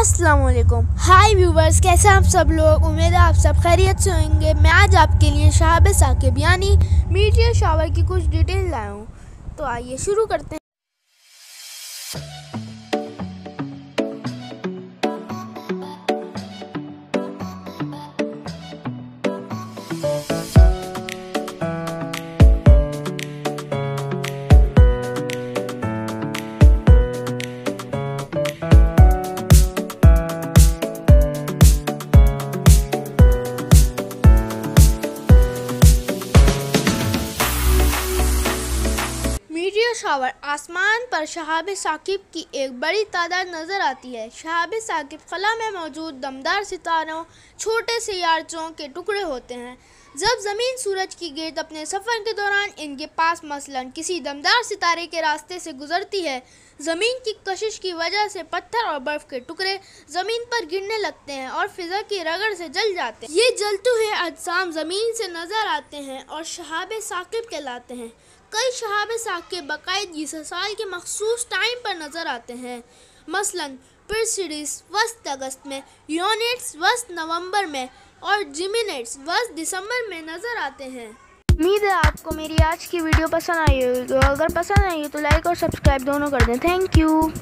वालेकुम हाय व्यूवर्स कैसे आप सब लोग? उम्मीद है आप सब खैरियत से होंगे। मैं आज आपके लिए शाहब साकिब, यानी मीडिया शावर की कुछ डिटेल लाया हूँ। तो आइए शुरू करते हैं। मीडिया शावर, आसमान पर शहाब साकिब की एक बड़ी तादाद नज़र आती है। शहाब साकिब खला में मौजूद दमदार सितारों, छोटे से यारचों के टुकड़े होते हैं। जब ज़मीन सूरज की गिरद अपने सफ़र के दौरान इनके पास मसलन किसी दमदार सितारे के रास्ते से गुजरती है, ज़मीन की कशिश की वजह से पत्थर और बर्फ़ के टुकड़े ज़मीन पर गिरने लगते हैं और फिज़ा की रगड़ से जल जाते हैं। ये जलते हुए अजसाम ज़मीन से नज़र आते हैं और शहाब साकिब कहलाते हैं। कई शहाब साकिब बाकायदगी से साल के मखसूस टाइम पर नज़र आते हैं। मसलन, पिरसिडिस वस्त अगस्त में, यूनिट्स वस्त नवंबर में और जिमिनेट्स वस्त दिसंबर में नज़र आते हैं। उम्मीद है आपको मेरी आज की वीडियो पसंद आई होगी। अगर पसंद आई हो तो लाइक और सब्सक्राइब दोनों कर दें। Thank you.